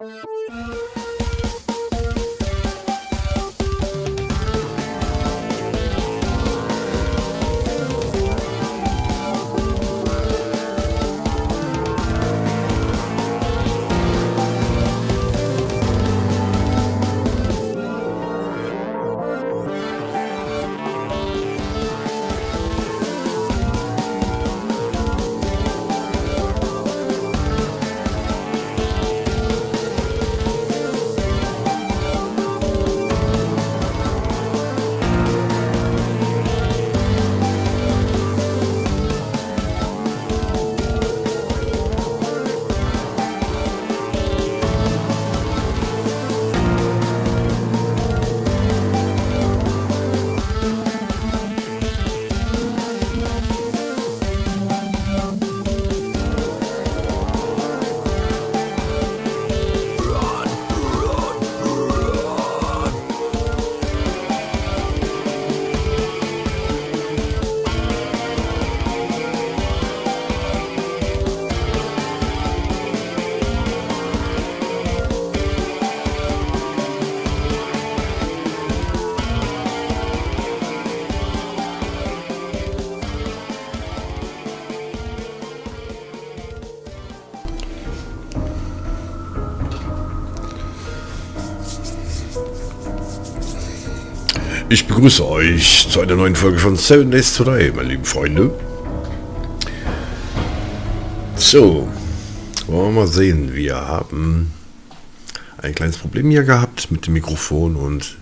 Música Ich begrüße euch zu einer neuen Folge von Seven Days Today, meine lieben Freunde. So, wollen wir mal sehen. Wir haben ein kleines Problem hier gehabt mit dem Mikrofon und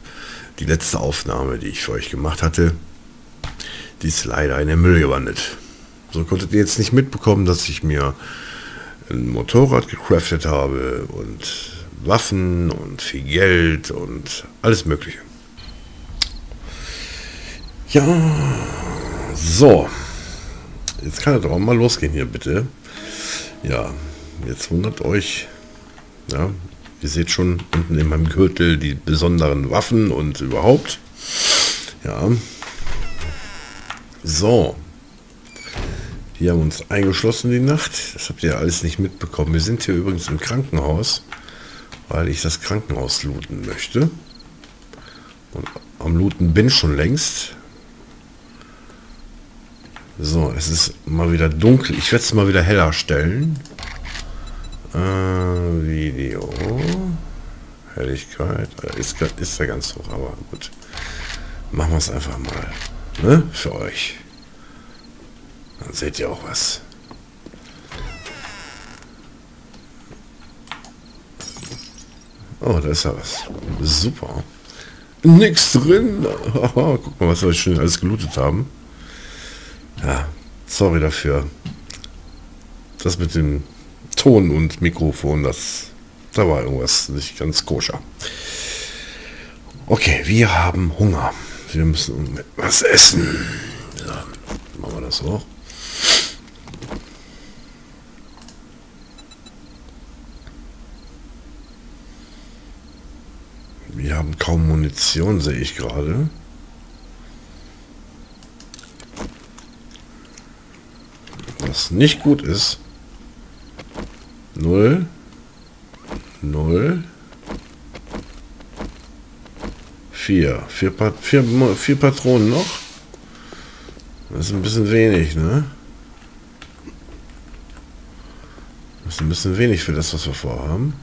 die letzte Aufnahme, die ich für euch gemacht hatte, die ist leider in den Müll gewandelt. So konntet ihr jetzt nicht mitbekommen, dass ich mir ein Motorrad gecraftet habe und Waffen und viel Geld und alles mögliche. Ja, so. Jetzt kann es doch mal losgehen hier, bitte. Ja, jetzt wundert euch. Ja, ihr seht schon unten in meinem Gürtel die besonderen Waffen und überhaupt. Ja. So. Die haben uns eingeschlossen die Nacht. Das habt ihr alles nicht mitbekommen. Wir sind hier übrigens im Krankenhaus, weil ich das Krankenhaus looten möchte. Und am Looten bin schon längst. So, es ist mal wieder dunkel. Ich werde es mal wieder heller stellen. Äh, Video. Helligkeit. Äh, ist, ist ja ganz hoch, aber gut. Machen wir es einfach mal. Ne? Für euch. Dann seht ihr auch was. Oh, da ist ja was. Super. Nix drin. Guck mal, was wir schon alles gelootet haben. Sorry dafür. Das mit dem Ton und Mikrofon, das da war irgendwas nicht ganz koscher. Okay, wir haben Hunger. Wir müssen was essen. Ja, machen wir das auch. Wir haben kaum Munition, sehe ich gerade. Was nicht gut ist. 0, 0, 4. Vier, vier, vier Patronen noch. Das ist ein bisschen wenig, ne? Das ist ein bisschen wenig für das, was wir vorhaben.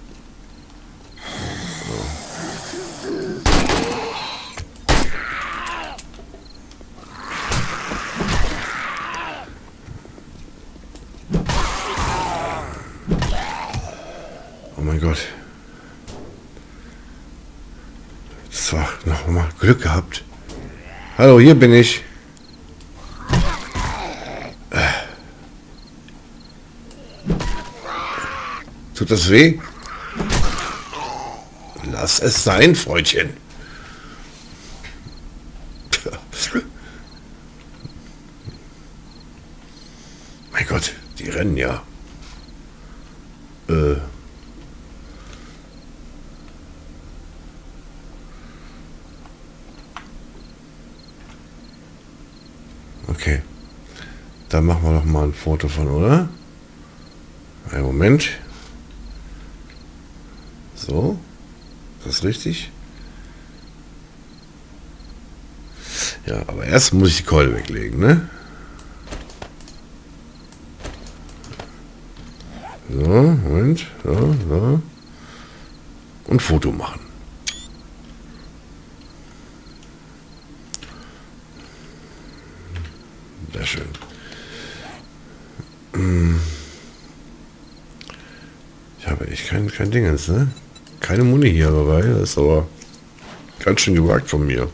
Glück gehabt. Hier bin ich. Tut das weh? Lass es sein, Freundchen. Mein Gott, die rennen ja. Äh. Okay. Da machen wir doch mal ein Foto von, oder? Ein Moment. So. Ist das richtig? Ja, aber erst muss ich die Keule weglegen, ne? So, Moment. So, so. Und Foto machen. Sehr schön. Hm. Kein, kein Dingens, ne? Keine Muni hier dabei, das ist aber ganz schön gewagt von mir.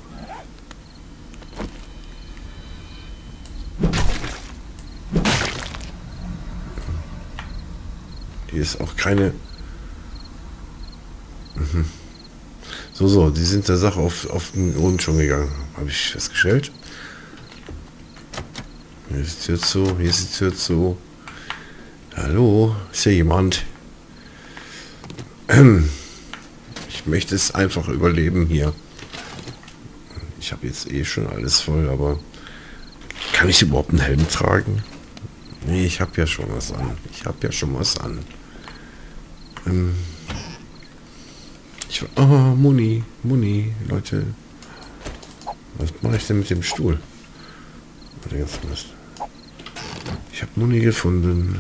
Hier ist auch keine... Mhm. So, so, die sind der Sache auf, auf den Grund schon gegangen, habe ich festgestellt. Hier ist die Tür zu, hier ist die Tür zu. Hallo, ist hier jemand? Ich möchte es einfach überleben hier. Ich habe jetzt eh schon alles voll, aber kann ich überhaupt einen Helm tragen? Nee, ich habe ja schon was an. Ich habe ja schon was an. Ähm ich, oh, Muni, Muni, Leute. Was mache ich denn mit dem Stuhl? Ich habe Muni gefunden.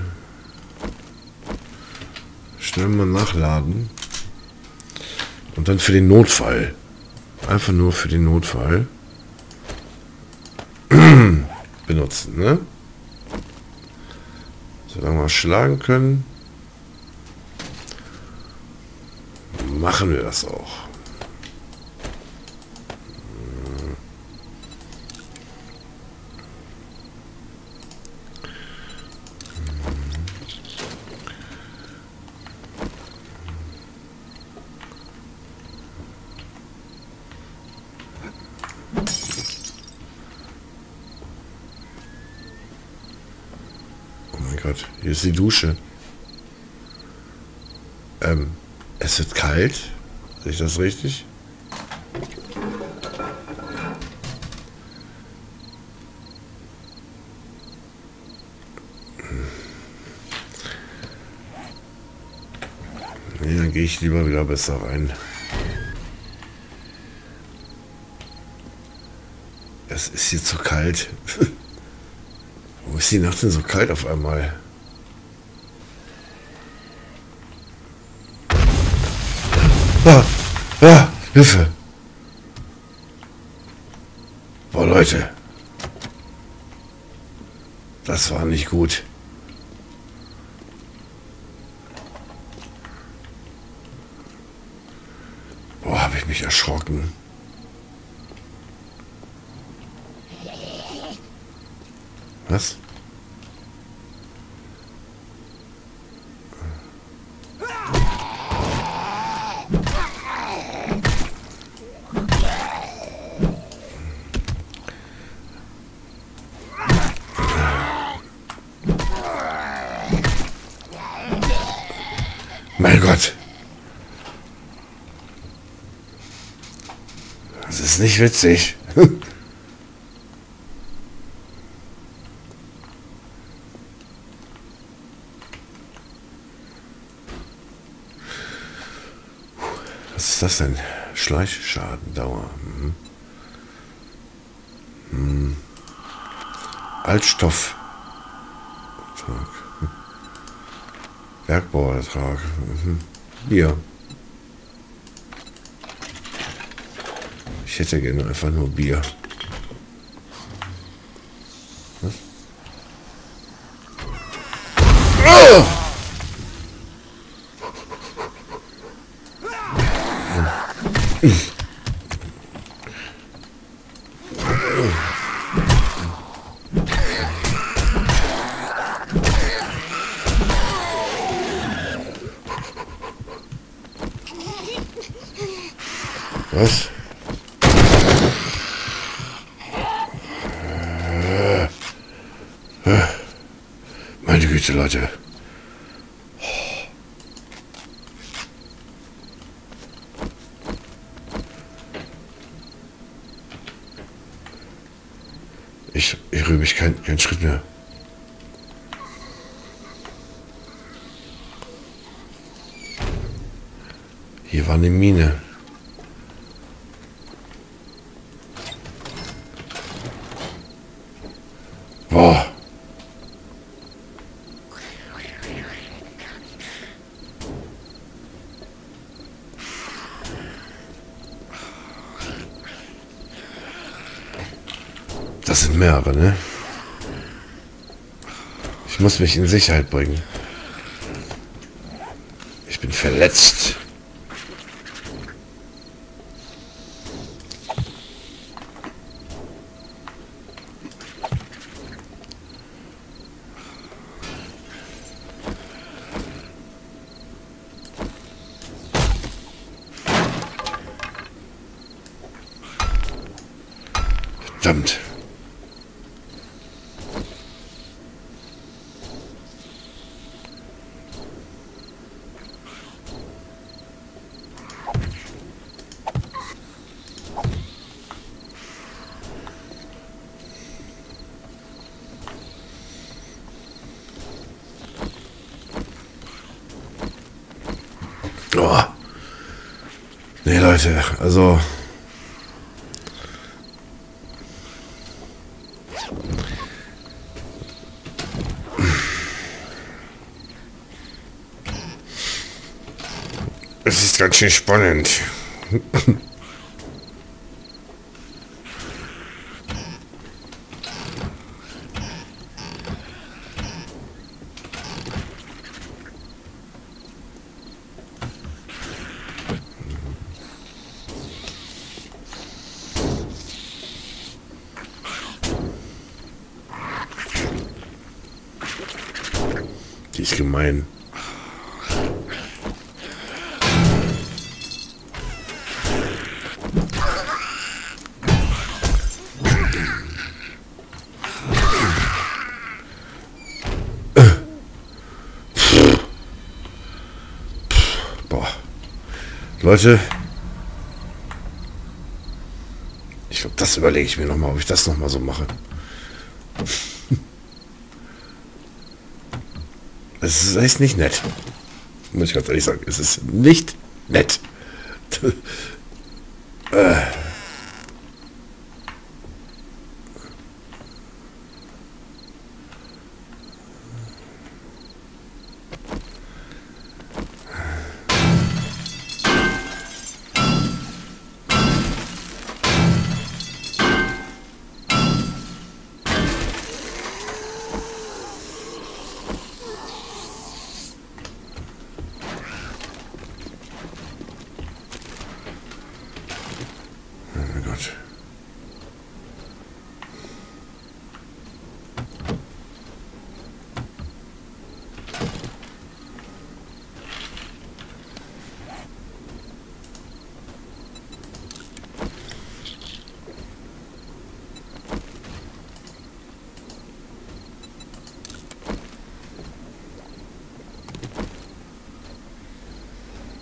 Schnell mal nachladen. Und dann für den Notfall. Einfach nur für den Notfall. benutzen, ne? Solange wir schlagen können, machen wir das auch. Gott, hier ist die Dusche. Ähm, es wird kalt. Sehe ich das richtig? Nee, dann gehe ich lieber wieder besser rein. Es ist hier zu kalt. Wo ist die Nacht denn so kalt auf einmal? Ah, ah, Hilfe! Boah, Leute. Das war nicht gut. Boah, habe ich mich erschrocken. Was? Mein Gott. Das ist nicht witzig. Was ist das denn? Schleichschadendauer. Hm. Hm. Altstoff. Bergbauertrag. Mhm. Bier. Hätte gerne einfach nur Bier. Was? Oh! Was? Leute. Ich, ich rühre mich keinen kein Schritt mehr. Hier war eine Mine. Boah. Das sind mehrere, ne? Ich muss mich in Sicherheit bringen. Ich bin verletzt. Verdammt. Oh. Nee, Leute, also Es ist ganz schön spannend. Die ist gemein. Boah. Leute. Ich glaube, das überlege ich mir nochmal, ob ich das nochmal so mache. Es ist nicht nett. Muss ich ganz ehrlich sagen. Es ist nicht nett.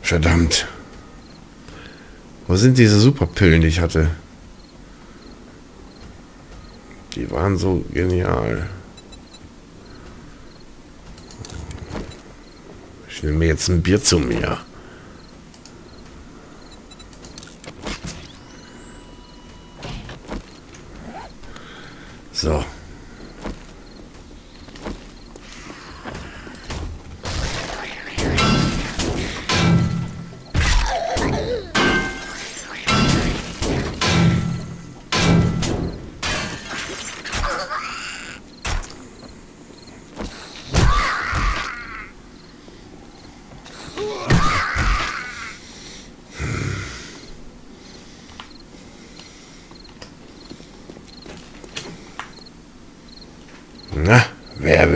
Verdammt. Wo sind diese Superpillen, die ich hatte? Die waren so genial. Ich nehme mir jetzt ein Bier zu mir. So.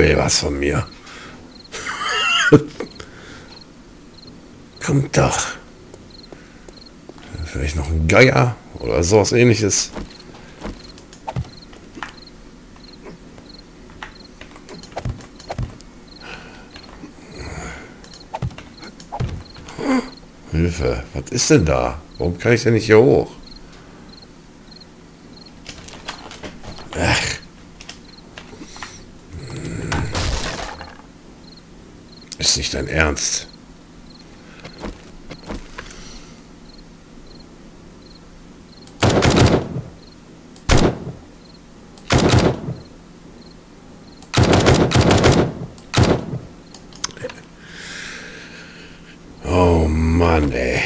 Will was von mir? Kommt doch. Vielleicht noch ein Geier oder sowas ähnliches. Hilfe, was ist denn da? Warum kann ich denn nicht hier hoch? Ach. Nicht dein Ernst. Oh Mann, ey.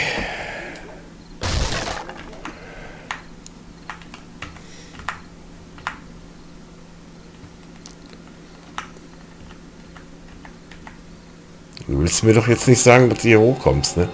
Du willst mir doch jetzt nicht sagen, dass du hier hochkommst, ne?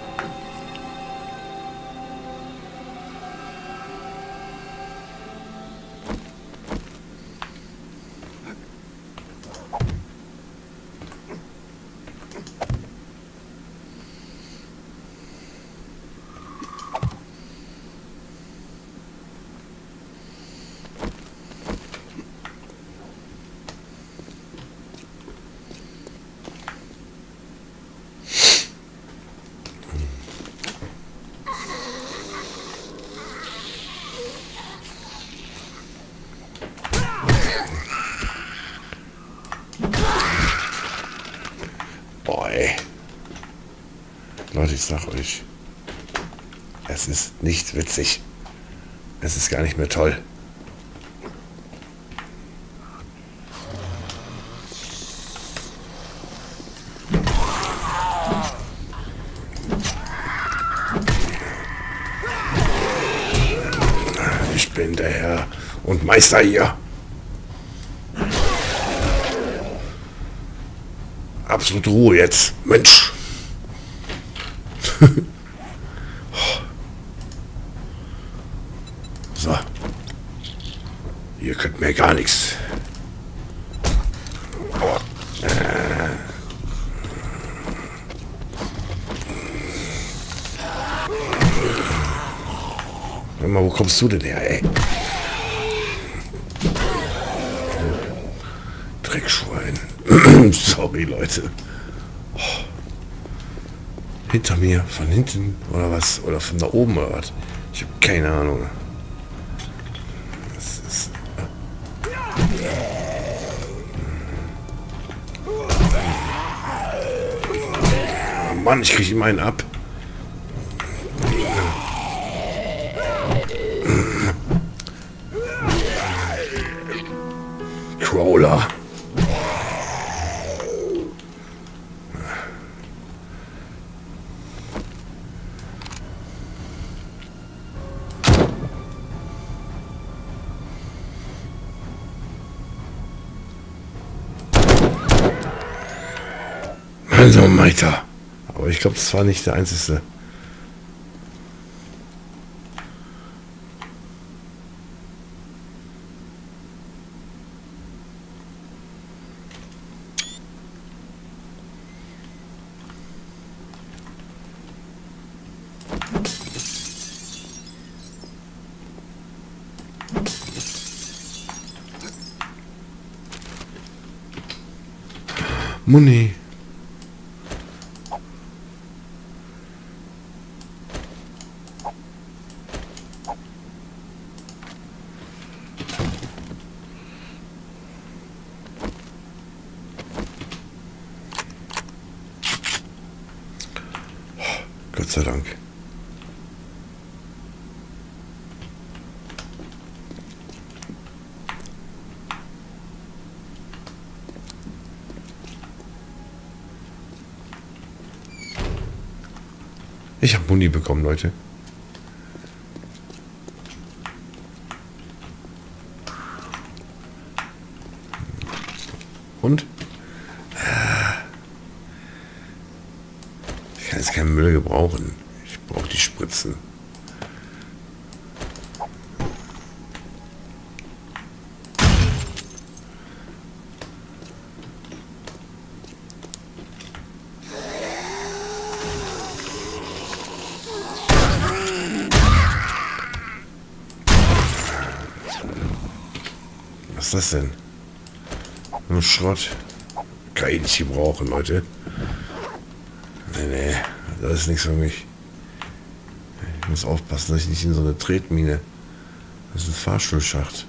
Leute, ich sag euch, es ist nicht witzig. Es ist gar nicht mehr toll. Ich bin der Herr und Meister hier. Absolut Ruhe jetzt, Mensch. so. Ihr könnt mir gar nichts. Oh. Mal, wo kommst du denn her, ey? Dreckschwein. Sorry, Leute. Hinter mir, von hinten oder was? Oder von da oben oder was? Ich habe keine Ahnung. Das ist... Oh Mann, ich kriege immer einen ab. Crawler. Also weiter. Aber ich glaube, das war nicht der einzige. Muni. Gott sei Dank. Ich habe Muni bekommen, Leute. Und? Ich kann jetzt keinen Müll gebrauchen. Ich brauche die Spritzen. Was ist das denn? Nur Schrott. Kann ich nicht gebrauchen, Leute. Nee, nee, das ist nichts für mich. Ich muss aufpassen, dass ich nicht in so eine Tretmine. Das ist ein Fahrstuhlschacht.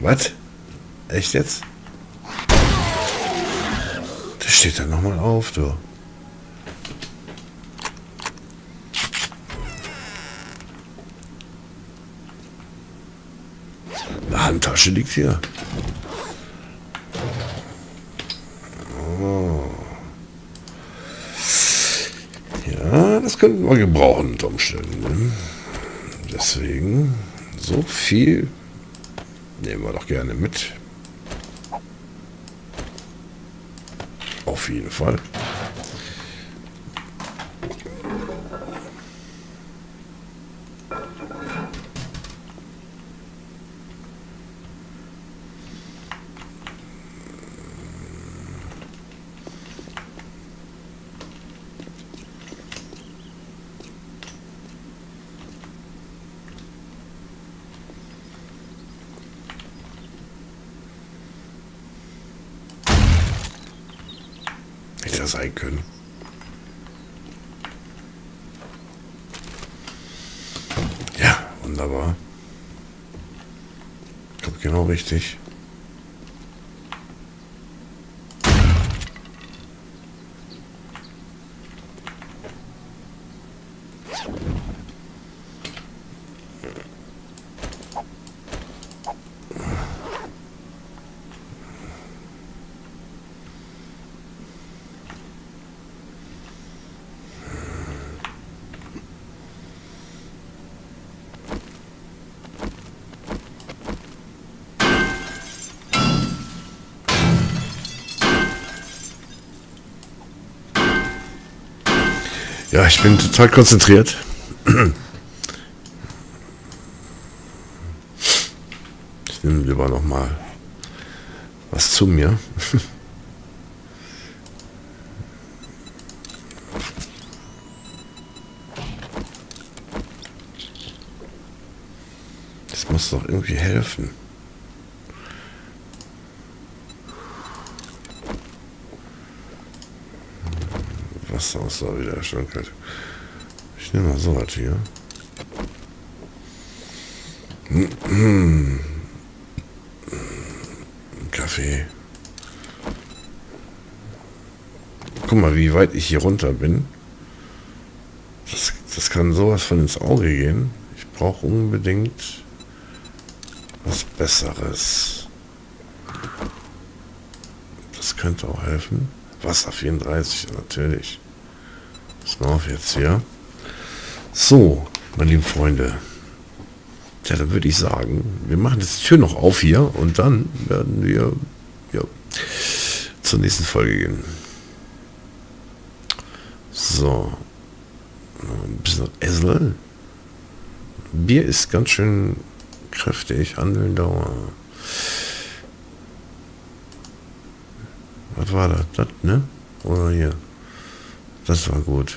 Was? Echt jetzt? Das steht dann nochmal auf, du. Eine Handtasche liegt hier. Oh. Ja, das könnten wir gebrauchen unter Umständen. Ne? Deswegen so viel nehmen wir doch gerne mit. Auf jeden Fall. Hätte sein können. Ja, wunderbar. Kommt genau richtig. Ja, ich bin total konzentriert. Ich nehme lieber noch mal was zu mir. Das muss doch irgendwie helfen. Wasser aus der Widerstandkeit. Ich nehme mal so was hier. Kaffee. Guck mal, wie weit ich hier runter bin. Das, das kann sowas von ins Auge gehen. Ich brauche unbedingt was Besseres. Das könnte auch helfen. Wasser 34, natürlich. Pass mal auf jetzt hier. So, meine lieben Freunde. Ja, dann würde ich sagen, wir machen jetzt die Tür noch auf hier und dann werden wir ja, zur nächsten Folge gehen. So. Ein bisschen Essel. Bier ist ganz schön kräftig. Handeln Dauer. Was war das? Das, ne? Oder hier? Das war gut.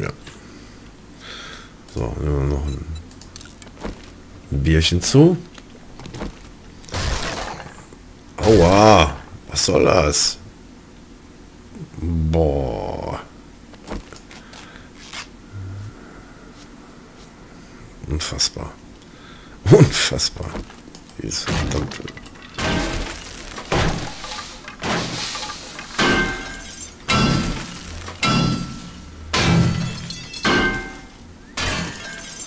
Ja. So, nehmen wir noch ein Bierchen zu. Aua, was soll das? Boah. Unfassbar. Unfassbar. Dieses verdammte.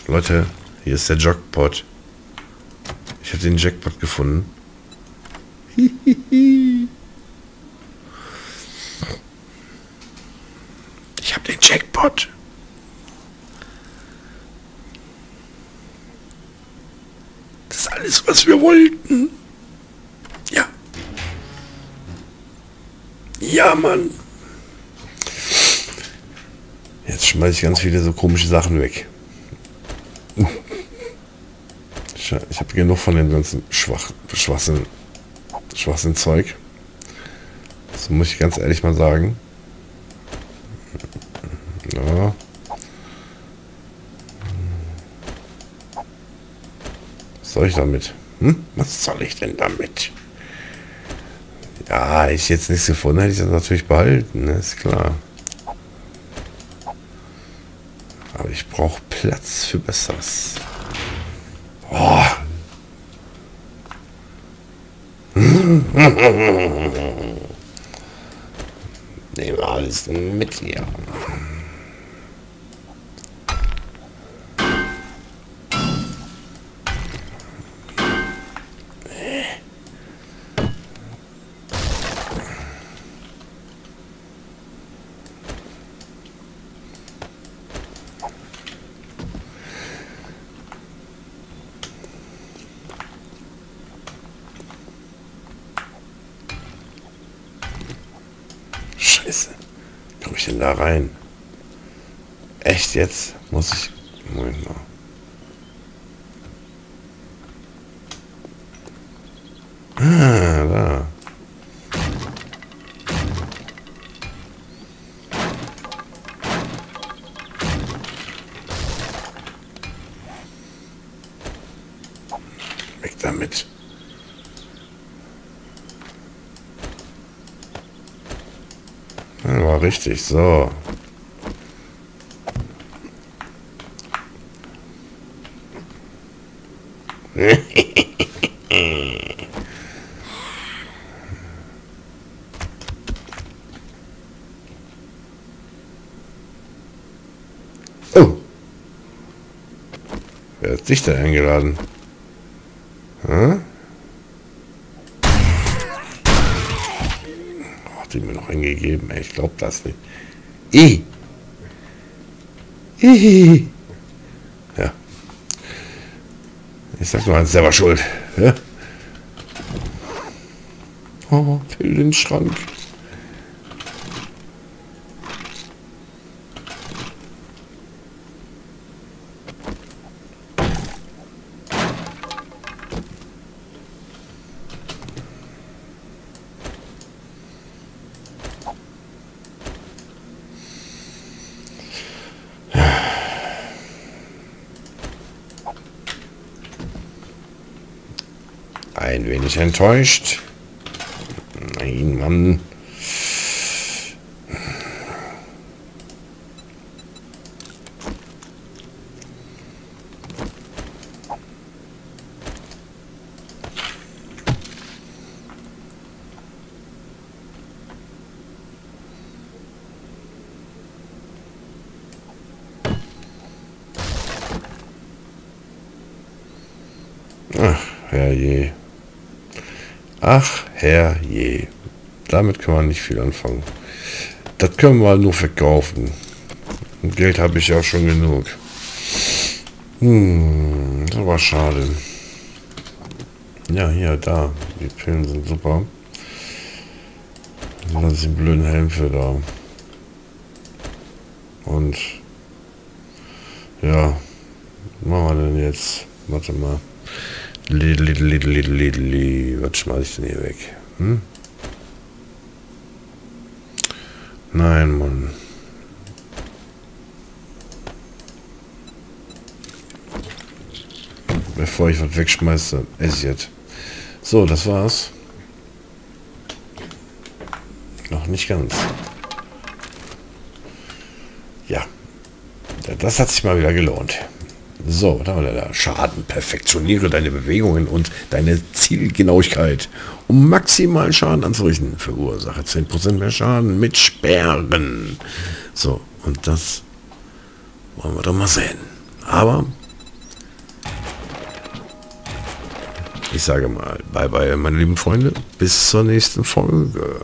Leute, hier ist der Jackpot. Ich habe den Jackpot gefunden. Ich habe den Jackpot. Das ist alles, was wir wollten. Ja. Ja, Mann. Jetzt schmeiße ich ganz viele so komische Sachen weg. Ich habe genug von dem ganzen Schwach, Schwachsinn, Schwachsinn Zeug. Das muss ich ganz ehrlich mal sagen. Ja. Was soll ich damit? Hm? Was soll ich denn damit? Ja, ich jetzt nichts gefunden, hätte ich das natürlich behalten, ne? ist klar. Aber ich brauche Platz für Besseres. Boah. Nehmen wir alles mit hier. Ich denn da rein? Echt jetzt? Muss ich... Moment mal. Ah, da. Weg damit. Ja, war richtig, so. oh. Wer hat dich da eingeladen? Hm? Hat die mir noch eingegeben? Ich glaube das nicht. I. I. Ja. Ich sag nur, ist selber schuld. Ja? Oh, den Schrank. Ein wenig enttäuscht. Nein, Mann. Ach, herrje. Ach, herrje. Damit kann man nicht viel anfangen. Das können wir nur verkaufen. Und Geld habe ich ja schon genug. Hm, das war schade. Ja, hier, da. Die Pillen sind super. Dann sind blöden Helm da. Und ja, machen wir denn jetzt? Warte mal. Was schmeiß ich denn hier weg? Hm? Nein, Mann. Bevor ich was wegschmeiße, esse jetzt. So, das war's. Noch nicht ganz. Ja. Das hat sich mal wieder gelohnt. So, da haben da. Schaden. Perfektioniere deine Bewegungen und deine Zielgenauigkeit, um maximalen Schaden anzurichten. Verursache 10% mehr Schaden mit Sperren. So, und das wollen wir doch mal sehen. Aber ich sage mal, bye bye, meine lieben Freunde. Bis zur nächsten Folge.